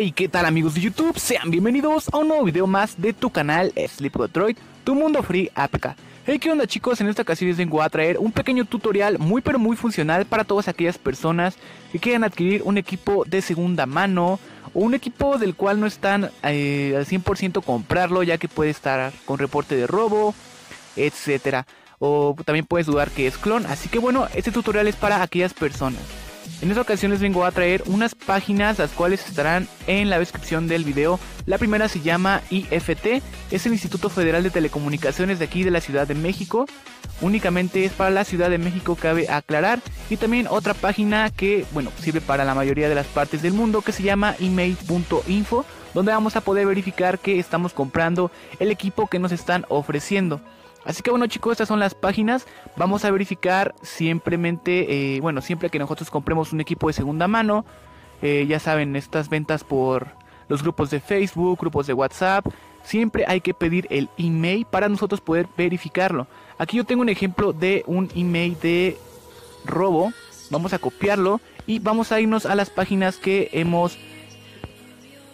Hey, ¿qué tal amigos de YouTube? Sean bienvenidos a un nuevo video más de tu canal Sleep Droid, tu mundo free APK. Hey, ¿qué onda chicos? En esta ocasión les vengo a traer un pequeño tutorial muy pero muy funcional para todas aquellas personas que quieran adquirir un equipo de segunda mano o un equipo del cual no están eh, al 100% comprarlo ya que puede estar con reporte de robo, etcétera. O también puedes dudar que es clon, así que bueno, este tutorial es para aquellas personas. En esta ocasión les vengo a traer unas páginas las cuales estarán en la descripción del video. La primera se llama IFT, es el Instituto Federal de Telecomunicaciones de aquí de la Ciudad de México. Únicamente es para la Ciudad de México, cabe aclarar. Y también otra página que, bueno, sirve para la mayoría de las partes del mundo que se llama email.info, donde vamos a poder verificar que estamos comprando el equipo que nos están ofreciendo. Así que bueno chicos, estas son las páginas. Vamos a verificar simplemente, eh, bueno, siempre que nosotros compremos un equipo de segunda mano. Eh, ya saben, estas ventas por los grupos de Facebook, grupos de WhatsApp. Siempre hay que pedir el email para nosotros poder verificarlo. Aquí yo tengo un ejemplo de un email de robo. Vamos a copiarlo y vamos a irnos a las páginas que hemos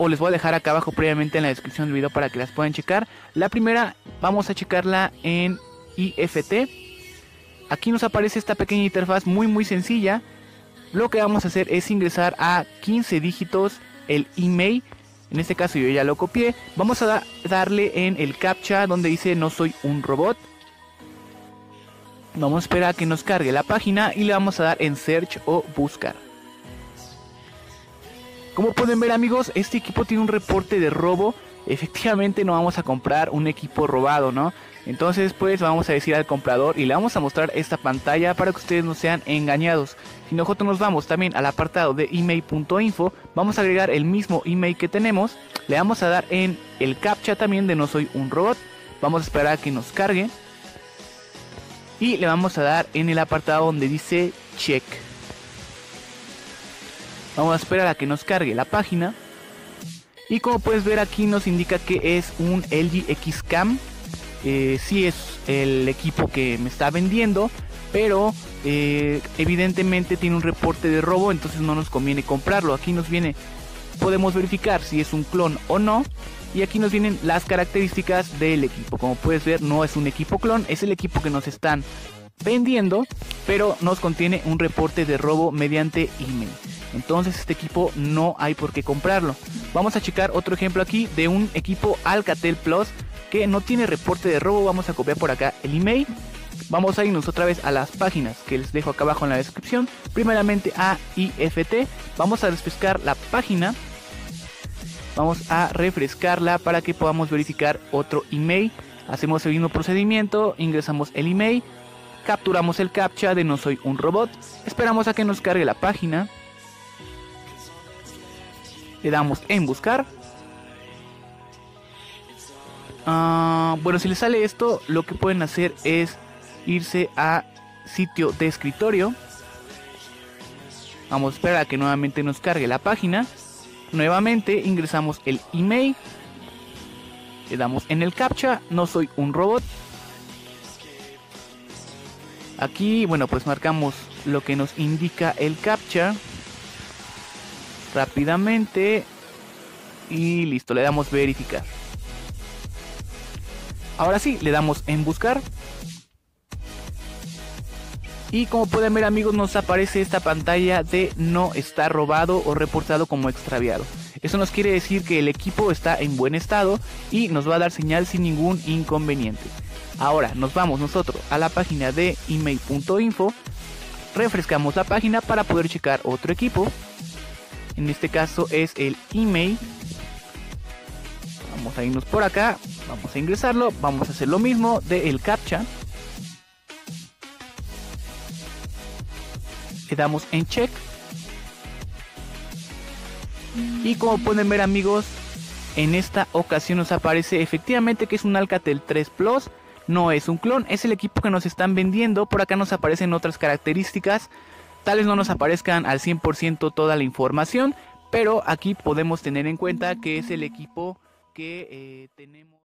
o les voy a dejar acá abajo previamente en la descripción del video para que las puedan checar. La primera vamos a checarla en IFT. Aquí nos aparece esta pequeña interfaz muy muy sencilla. Lo que vamos a hacer es ingresar a 15 dígitos el email. En este caso yo ya lo copié. Vamos a darle en el captcha donde dice no soy un robot. Vamos a esperar a que nos cargue la página y le vamos a dar en search o buscar. Como pueden ver amigos, este equipo tiene un reporte de robo. Efectivamente no vamos a comprar un equipo robado, ¿no? Entonces pues vamos a decir al comprador y le vamos a mostrar esta pantalla para que ustedes no sean engañados. Si nosotros nos vamos también al apartado de email.info, vamos a agregar el mismo email que tenemos. Le vamos a dar en el captcha también de no soy un robot. Vamos a esperar a que nos cargue. Y le vamos a dar en el apartado donde dice check. Vamos a esperar a que nos cargue la página. Y como puedes ver aquí nos indica que es un LG X-Cam. Eh, sí es el equipo que me está vendiendo. Pero eh, evidentemente tiene un reporte de robo. Entonces no nos conviene comprarlo. Aquí nos viene. Podemos verificar si es un clon o no. Y aquí nos vienen las características del equipo. Como puedes ver no es un equipo clon. Es el equipo que nos están vendiendo. Pero nos contiene un reporte de robo mediante email. Entonces este equipo no hay por qué comprarlo. Vamos a checar otro ejemplo aquí de un equipo Alcatel Plus que no tiene reporte de robo. Vamos a copiar por acá el email. Vamos a irnos otra vez a las páginas que les dejo acá abajo en la descripción. Primeramente a IFT. Vamos a refrescar la página. Vamos a refrescarla para que podamos verificar otro email. Hacemos el mismo procedimiento. Ingresamos el email. Capturamos el captcha de no soy un robot. Esperamos a que nos cargue la página le damos en buscar. Ah, bueno, si les sale esto, lo que pueden hacer es irse a sitio de escritorio. Vamos a esperar a que nuevamente nos cargue la página. Nuevamente ingresamos el email. Le damos en el captcha. No soy un robot. Aquí, bueno, pues marcamos lo que nos indica el captcha rápidamente y listo, le damos verificar. Ahora sí, le damos en buscar. Y como pueden ver amigos nos aparece esta pantalla de no está robado o reportado como extraviado. Eso nos quiere decir que el equipo está en buen estado y nos va a dar señal sin ningún inconveniente. Ahora nos vamos nosotros a la página de email.info, refrescamos la página para poder checar otro equipo en este caso es el email. Vamos a irnos por acá. Vamos a ingresarlo. Vamos a hacer lo mismo de el captcha. Le damos en check. Y como pueden ver amigos, en esta ocasión nos aparece efectivamente que es un Alcatel 3 Plus. No es un clon, es el equipo que nos están vendiendo. Por acá nos aparecen otras características Tal vez no nos aparezcan al 100% toda la información, pero aquí podemos tener en cuenta que es el equipo que eh, tenemos.